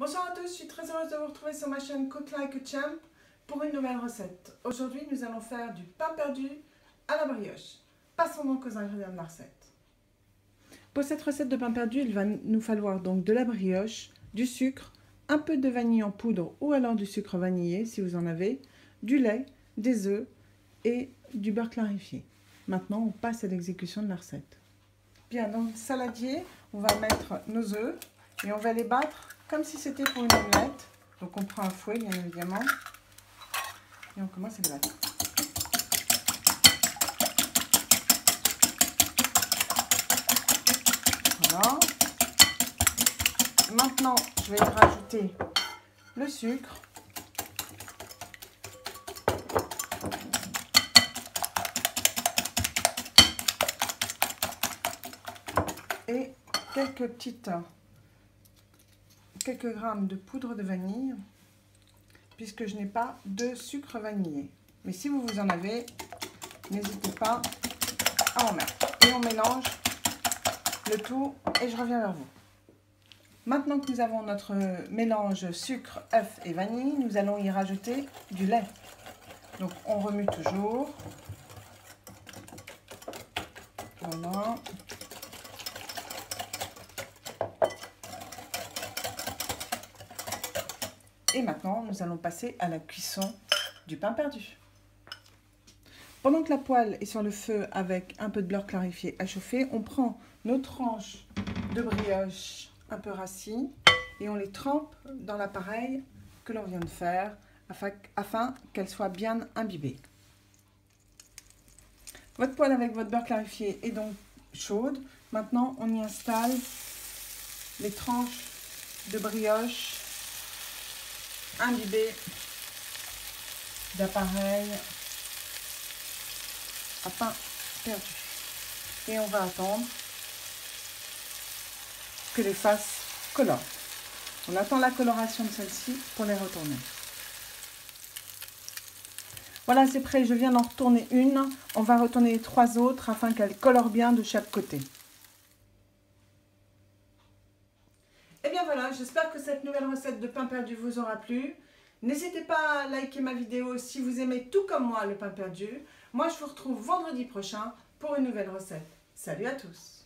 Bonsoir à tous, je suis très heureuse de vous retrouver sur ma chaîne Cook Like a Champ pour une nouvelle recette. Aujourd'hui, nous allons faire du pain perdu à la brioche. Passons donc aux ingrédients de la recette. Pour cette recette de pain perdu, il va nous falloir donc de la brioche, du sucre, un peu de vanille en poudre ou alors du sucre vanillé si vous en avez, du lait, des œufs et du beurre clarifié. Maintenant, on passe à l'exécution de la recette. Bien, dans le saladier, on va mettre nos œufs et on va les battre comme si c'était pour une omelette. Donc on prend un fouet, bien évidemment, et on commence à battre. Voilà. Maintenant, je vais rajouter le sucre. Et quelques petites quelques grammes de poudre de vanille puisque je n'ai pas de sucre vanillé. Mais si vous en avez, n'hésitez pas à en mettre. Et on mélange le tout et je reviens vers vous. Maintenant que nous avons notre mélange sucre, œuf et vanille, nous allons y rajouter du lait. Donc on remue toujours. Voilà. Et maintenant, nous allons passer à la cuisson du pain perdu. Pendant que la poêle est sur le feu avec un peu de beurre clarifié à chauffer, on prend nos tranches de brioche un peu rassis et on les trempe dans l'appareil que l'on vient de faire afin, afin qu'elles soient bien imbibées. Votre poêle avec votre beurre clarifié est donc chaude. Maintenant, on y installe les tranches de brioche imbibé d'appareil à pain perdu. Et on va attendre que les faces colorent. On attend la coloration de celle-ci pour les retourner. Voilà, c'est prêt. Je viens d'en retourner une. On va retourner les trois autres afin qu'elles colorent bien de chaque côté. Voilà, j'espère que cette nouvelle recette de pain perdu vous aura plu. N'hésitez pas à liker ma vidéo si vous aimez tout comme moi le pain perdu. Moi, je vous retrouve vendredi prochain pour une nouvelle recette. Salut à tous